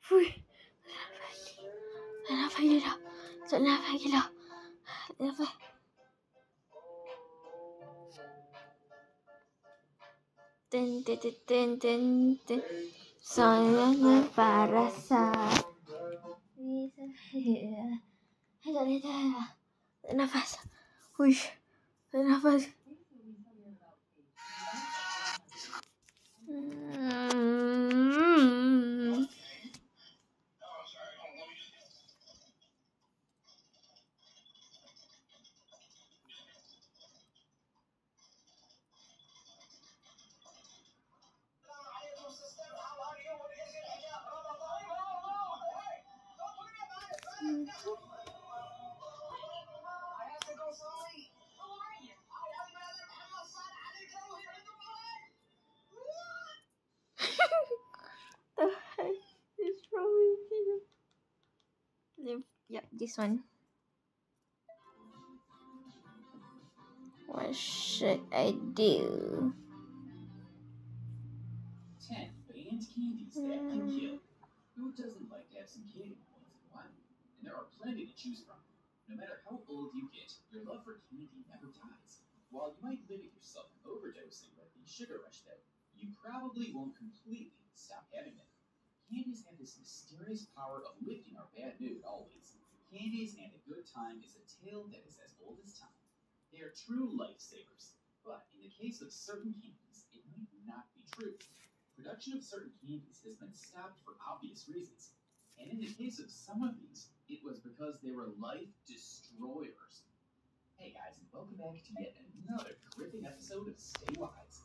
Fui. Elle a failli là. Elle a failli là. Ten, ten, ten, ten, ten, ten. Soy bueno para saber. Ay, salida. Ten la. Uy. Ten. the heck? Yep, this one. What should I do? 10 banned candies that can kill. Who doesn't like to have some candy once in a while? And there are plenty to choose from. No matter how old you get, your love for candy never dies. While you might limit yourself from overdosing with the sugar rush, though, you probably won't completely stop having them. Candies have this mysterious power of lifting our bad mood always. Candies and a good time is a tale that is as old as time. They are true lifesavers. But in the case of certain candies, it might not be true. Production of certain candies has been stopped for obvious reasons. And in the case of some of these, it was because they were life destroyers. Hey guys, and welcome back to yet another gripping episode of Stay Wise.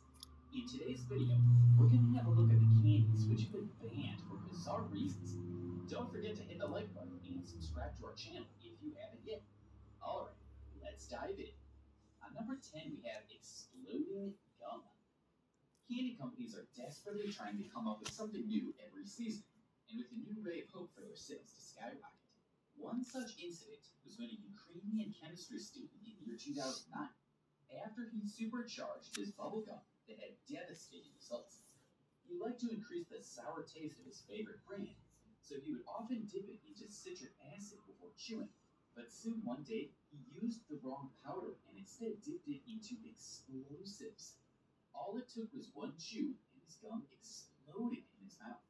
In today's video, we're going to have a look at the candies which have been banned for bizarre reasons. Don't forget to hit the like button and subscribe to our channel if you haven't yet. Alright, let's dive in. On number 10, we have Exploding Gum. Candy companies are desperately trying to come up with something new every season, and with a new ray of hope for their sales to skyrocket. One such incident was when a Ukrainian chemistry student in the year 2009, after he supercharged his bubble gum that had devastating results. He liked to increase the sour taste of his favorite brand, so he would often dip it into citric acid before chewing. But soon one day, he used the wrong powder and instead dipped it into explosives. All it took was one chew, and his gum exploded in his mouth.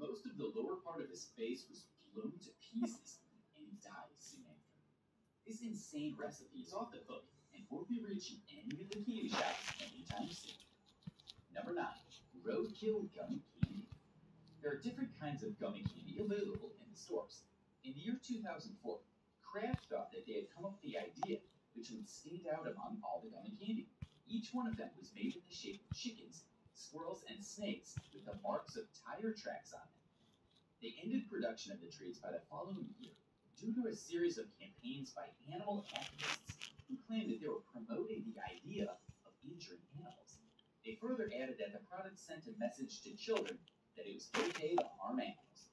Most of the lower part of his face was blown to pieces, and he died soon after. This insane recipe is off the hook and won't be reaching any of the candy shops anytime soon. Number 9. Roadkill Gummy Candy. There are different kinds of gummy candy available in the stores. In the year 2004, Kraft thought that they had come up with the idea which would stand out among all the gummy candy. Each one of them was made in the shape of chickens, squirrels, and snakes with the marks of tire tracks on them. They ended production of the treats by the following year due to a series of campaigns by animal activists who claimed that they were promoting the idea of injuring animals. They further added that the product sent a message to children that it was okay to harm animals.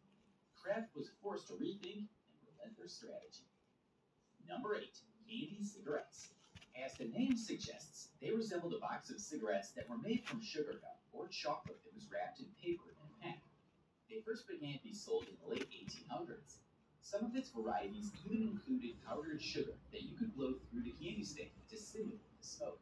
Kraft was forced to rethink and relent their strategy. Number 8. Candy cigarettes. As the name suggests, they resembled a box of cigarettes that were made from sugar gum or chocolate that was wrapped in paper in a pack. They first began to be sold in the late 1800s. Some of its varieties even included powdered sugar that you could blow through the candy stick to simulate the smoke.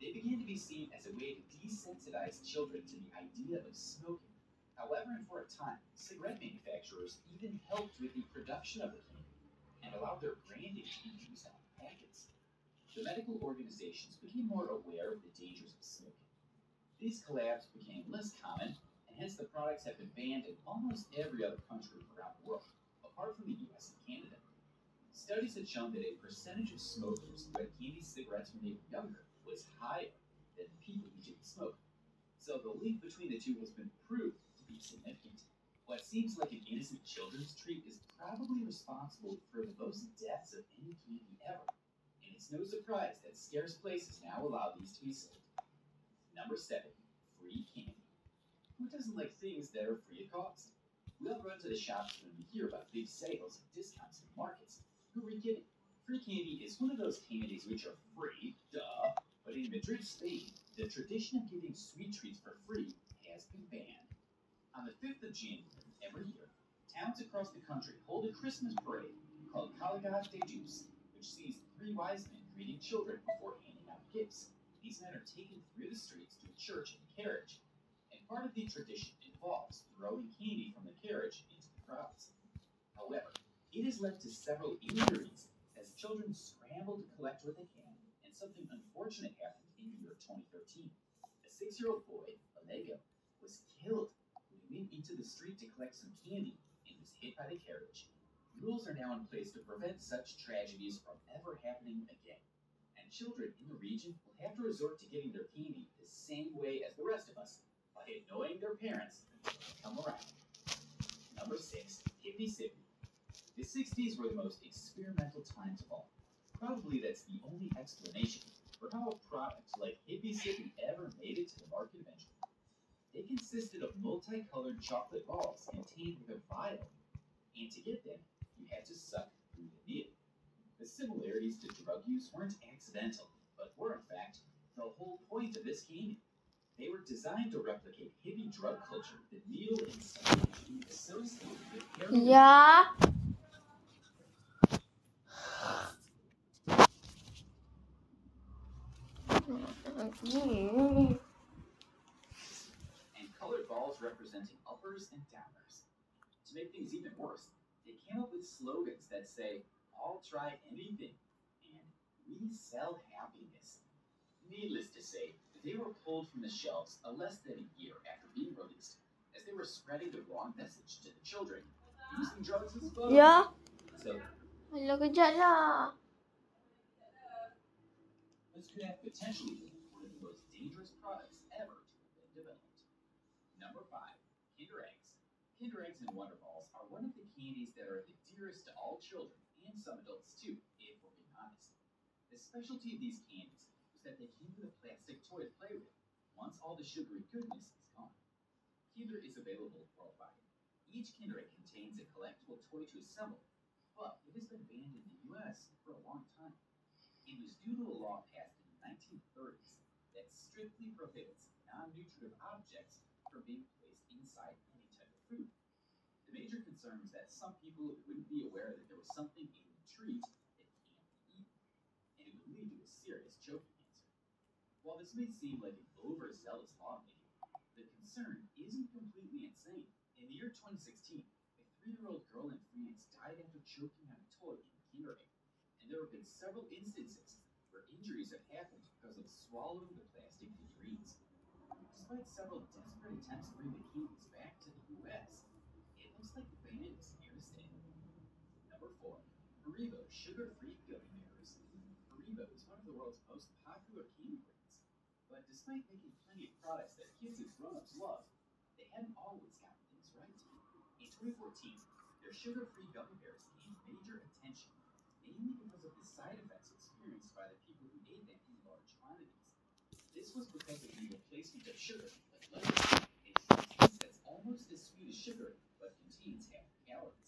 They began to be seen as a way to desensitize children to the idea of smoking. However, for a time, cigarette manufacturers even helped with the production of the candy and allowed their branding to be used on packets. The medical organizations became more aware of the dangers of smoking. These collabs became less common, and hence the products have been banned in almost every other country around the world, apart from the US and Canada. Studies have shown that a percentage of smokers who had candy cigarettes when they were younger was higher than people who didn't smoke. So the link between the two has been proved to be significant. What seems like an innocent children's treat is probably responsible for the most deaths of any candy ever. It's no surprise that scarce places now allow these to be sold. Number seven, free candy. Who doesn't like things that are free of cost? We all run to the shops when we hear about big sales and discounts in markets. Who are we kidding? Free candy is one of those candies which are free, duh. But in Madrid, Spain, the tradition of giving sweet treats for free has been banned. On the 5th of January every year, towns across the country hold a Christmas parade called Caligos de Deus, which sees three wise men greeting children before handing out gifts. These men are taken through the streets to a church in a carriage, and part of the tradition involves throwing candy from the carriage into the crowds. However, it is left to several injuries as children scramble to collect what they can, and something unfortunate happened in the year 2013. A six-year-old boy, Alego, was killed when he went into the street to collect some candy and was hit by the carriage. Rules are now in place to prevent such tragedies from ever happening again. And children in the region will have to resort to getting their candy the same way as the rest of us, by annoying their parents they come around. Number six, Hippy Sippy. The 60s were the most experimental times of all. Probably that's the only explanation for how a product like Hippy Sippy ever made it to the market eventually. They consisted of multicolored chocolate balls contained with a vial, and to get them, you had to suck through the needle. The similarities to drug use weren't accidental, but were in fact the whole point of this candy. They were designed to replicate hippie drug culture, the needle and substance associated with heroin. Ya. and colored balls representing uppers and downers. To make things even worse, they came up with slogans that say, I'll try anything, and we sell happiness. Needless to say, they were pulled from the shelves a less than a year after being released, as they were spreading the wrong message to the children. Using drugs is fun. Ya. So Alah kejap lah. this could have potentially been one of the most dangerous products ever to have been developed. Number five, Kinder Eggs. Kinder Eggs and Wonder Balls are one of the candies that are the dearest to all children and some adults too, if we're being honest. The specialty of these candies was that they came with a plastic toy to play with once all the sugary goodness is gone. Kinder is available worldwide. Each Kinder Egg contains a collectible toy to assemble, but it has been banned in the US for a long time. It was due to a law passed in the 1930s that strictly prohibits non-nutritive objects from being placed inside any type of food. The major concern was that some people wouldn't be aware that there was something in the treat that can't be eaten, and it would lead to a serious choking hazard. While this may seem like an overzealous lawmaking, the concern isn't completely insane. In the year 2016, a three-year-old girl in France died after choking on a toy in a Kinder Egg and there have been several instances where injuries have happened because of swallowing the plastic figurines. Despite several desperate attempts to bring the candies back to the U.S., it looks like the ban is here to stay. Number four, Haribo sugar-free gummy bears. Haribo is one of the world's most popular candy brands, but despite making plenty of products that kids and grown-ups love, they haven't always gotten things right. In 2014, their sugar-free gummy bears gained major attention mainly because of the side effects experienced by the people who ate them in large quantities. This was because of the replacement of sugar, like lemon, a substance that's almost as sweet as sugar but contains half the calories.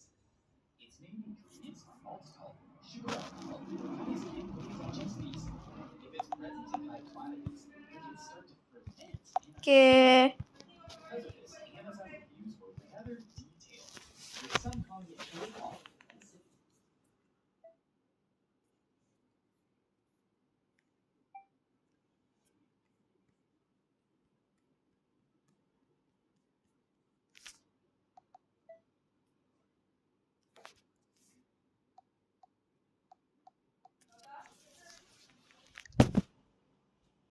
Okay.